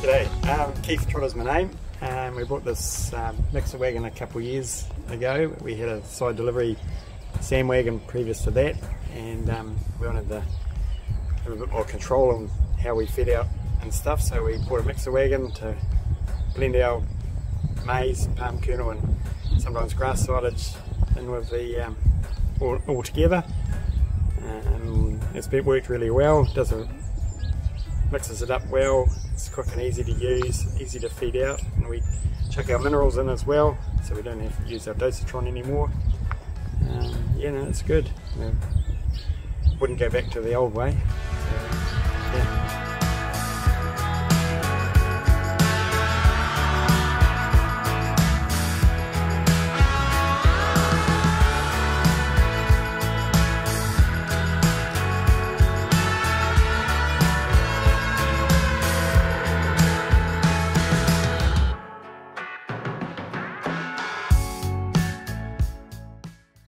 G'day, um, Keith Trotter's my name. Um, we bought this um, mixer wagon a couple years ago. We had a side delivery sand wagon previous to that, and um, we wanted to have a bit more control on how we fed out and stuff. So we bought a mixer wagon to blend our maize, palm kernel, and sometimes grass silage in with the um, all, all, together. Um, it's been worked really well. Does a mixes it up well. It's quick and easy to use, easy to feed out, and we chuck our minerals in as well, so we don't have to use our dosatron anymore. Um, yeah, no, it's good. wouldn't go back to the old way.